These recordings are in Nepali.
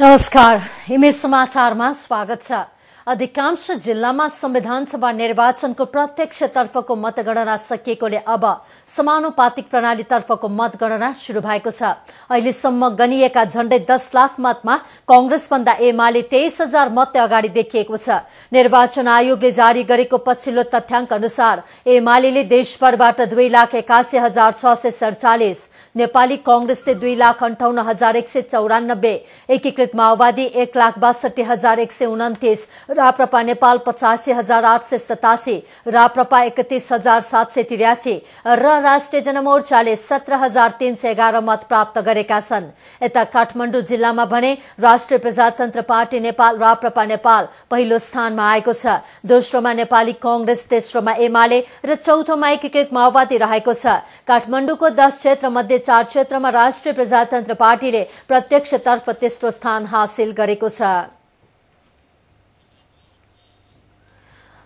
नमस्कार हिमेश समाचारमा स्वागत छ। अधिकांश जिल्लामा संविधान सभा निर्वाचनको प्रत्यक्ष तर्फको मतगणना सकिएकोले अब समानुपातिक प्रणालीतर्फको मतगणना शुरू भएको छ। अहिलेसम्म गनिएका झण्डै दस लाख मतमा कंग्रेसभन्दा एमाले तेइस हजार मत अगाडि देखिएको छ। निर्वाचन आयोगले जारी गरेको पछिल्लो तथ्याङ्क अनुसार एमाले देशभरबाट दुई लाख एकासी हजार छ सय सडचालिस नेपाली कंग्रेसले दुई लाख अन्ठाउन्न हजार एक सय चौरानब्बे एकीकृत माओवादी एक लाख बासठी हजार एक सय उन्तिस राप्रपा नेपाल पचासी हजार आठ सय सतासी राप्रपा एकतिस हजार सात सय त्रियासी र राष्ट्रिय जनमोर्चाले सत्र हजार तीन सय एघार मत प्राप्त गरेका छन्। यता काठमाडौँ जिल्लामा भने राष्ट्रिय प्रजातन्त्र पार्टी नेपाल राप्रपा नेपाल पहिलो स्थानमा आएको छ। दोस्रोमा नेपाली कंग्रेस तेस्रोमा एमाले र चौथोमा एकीकृत माओवादी रहेको छ। काठमाडौँको दस क्षेत्र मध्ये चार क्षेत्रमा राष्ट्रिय प्रजातन्त्र पार्टीले प्रत्यक्षतर्फ तेस्रो स्थान हासिल गरेको छ।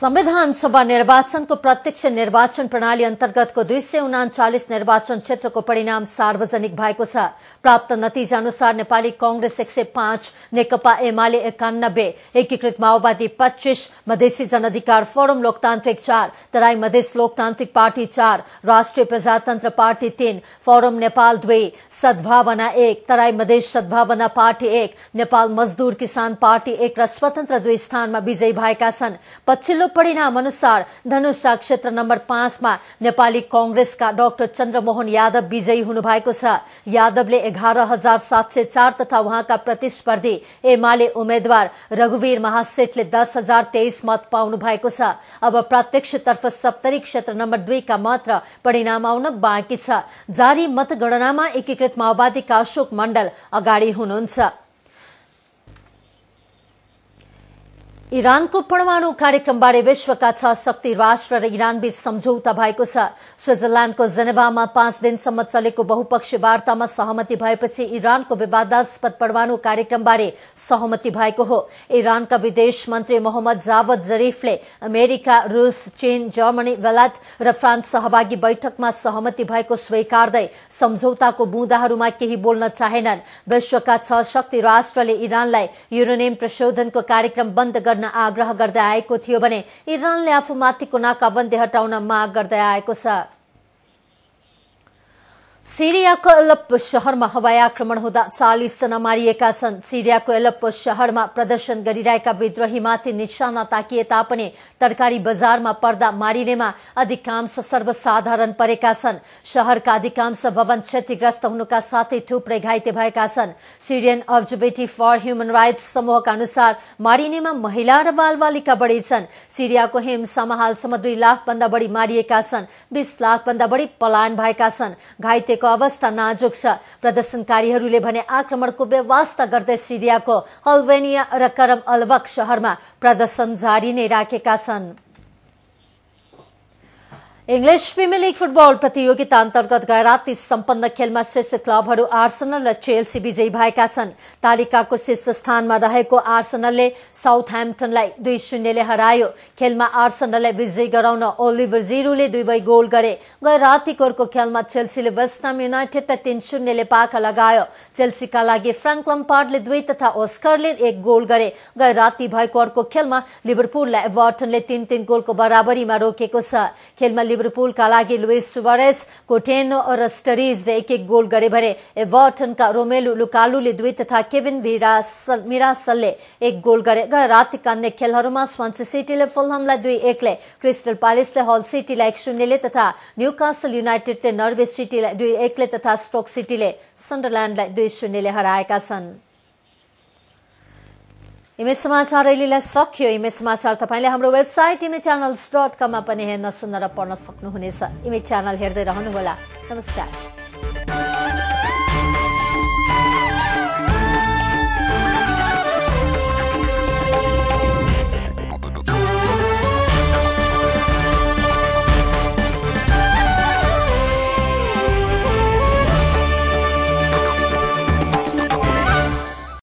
संविधान सभा निर्वाचन को प्रत्यक्ष निर्वाचन प्रणाली अन्तर्गतको दुई सय उनाचालिस निर्वाचन क्षेत्रको परिणाम सार्वजनिक भएको छ। प्राप्त नतिजा अनुसार नेपाली कंग्रेस एक सय पाँच, नेकपा एकानब्बे, एकीकृत माओवादी पच्चीस, मधेसी जनअधिकार फोरम लोकतान्त्रिक चार, तराई मधेस लोकतान्त्रिक पार्टी चार, राष्ट्रिय प्रजातन्त्र पार्टी तीन, फोरम नेपाल दुई, सद्भावना एक, तराई मधेस सद्भावना पार्टी एक, नेपाल मजदूर किसान पार्टी एक र स्वतन्त्र दुई स्थानमा विजयी भएका छन्। परिणाम अनुसार धनुषा क्षेत्र नम्बर पाँचमा नेपाली कंग्रेसका डाक्टर चन्द्रमोहन यादव विजयी हुनुभएको छ। यादवले एघार हजार सात सय चार तथा उहाँका प्रतिस्पर्धी एमाले उम्मेद्वार रघुवीर महासेठले दस हजार तेइस मत पाउनु भएको छ। अब प्रत्यक्षतर्फ सप्तरी क्षेत्र नम्बर दुईका मात्र परिणाम आउन बाँकी छ। जारी मतगणनामा एकीकृत माओवादीका अशोक मण्डल अगाडि हुनुहुन्छ। इरानको परमाणु कार्यक्रमबारे विश्वका छ शक्ति राष्ट्र र इरानबीच सम्झौता भएको छ। स्विजरल्याण्डको जेनेभामा पाँच दिनसम्म चलेको बहुपक्षीय वार्तामा सहमति भएपछि इरानको विवादास्पद परमाणु कार्यक्रमबारे सहमति भएको हो। इरानका विदेश मन्त्री मोहम्मद जावद जरिफले अमेरिका रूस चीन जर्मनी बेलायत र फ्रान्स सहभागी बैठकमा सहमति भएको स्वीकार्दै सम्झौताको बुँदाहरूमा केही बोल्न चाहेनन्। विश्वका छ शक्ति राष्ट्रले इरानलाई युरोनियम प्रशोधनको कार्यक्रम बन्द गर्न गर्न आग्रह गर्दै आएको थियो भने इरानले आफूमाथिको नाकाबन्दी हटाउन माग गर्दै आएको छ। सिरियाको एलप्पो शहरमा हवाई आक्रमण हुँदा चालिसजना मारिएका छन्। सिरियाको एलप्पो शहरमा प्रदर्शन गरिरहेका विद्रोहीमाथि निशाना ताकिए तापनि तरकारी बजारमा पर्दा मारिनेमा अधिकांश सर्वसाधारण परेका छन्। शहरका अधिकांश भवन क्षतिग्रस्त हुनुका साथै थुप्रै घाइते भएका छन्। Syrian observatory for human rights समूहका अनुसार मारिनेमा महिला र बालबालिका बढी छन्। सिरियाको हिंसामा हालसम्म दुई लाख भन्दा बढी मारिएका छन्। बीस लाख भन्दा बढी पलायन भएका छन्। घाइते को अवस्था नाजुक छ। प्रदर्शनकारीहरूले भने आक्रमणको व्यवस्था गर्दै सिरियाको हल्वेनिया र करम अलवक शहरमा प्रदर्शन जारी नै राखेका छन्। इङ्ग्लिस प्रिमियर लिग फुटबल प्रतियोगिता अन्तर्गत गए राति सम्पन्न खेलमा शीर्ष क्लबहरू आर्सनल र चेल्सी विजयी भएका छन्। तालिकाको शीर्ष स्थानमा रहेको आर्सनलले साउथ ह्याम्पटनलाई दुई शून्यले हरायो। खेलमा आर्सनललाई विजयी गराउन ओलिभर जिरोले दुई गोल गरे। गए रातिकोरको खेलमा चेल्सीले वेस्टर्म युनाइटेडलाई तीन शून्यले पाखा लगायो। चेल्सीका लागि फ्राङ्क लम्पार्डले दुई तथा ओस्करले एक गोल गरे। गए राति भएको अर्को खेलमा लिभरपुललाई एभर्टनले तीन तीन गोलको बराबरीमा रोकेको छ। खेलमा लिभरपुलका लागि लुइस सुवारेस कोटेनो र स्टरिजले एक एक गोल गरे भने एभर्टनका रोमेलु लुकालुले दुई तथा केभिन मिरासलले एक गोल गरे रातिका अन्य खेलहरूमा स्वान्सी सिटीले फुलहमलाई दुई एकले क्रिस्टल प्यालेसले हल सिटीलाई एक शून्यले तथा न्युकासल युनाइटेडले नर्वे सिटीलाई दुई एकले तथा स्टोक सिटीले सन्डरल्यान्डलाई दुई शून्यले हराएका छन्। इमेज समाचार अहिलेलाई सक्यो। इमेज समाचार तपाईँले हाम्रो वेबसाइट इमेज च्यानल्स डट कममा पनि हेर्न सुन्न र पढ्न सक्नुहुनेछ। इमेज च्यानल हेर्दै रहनुहोला। नमस्कार।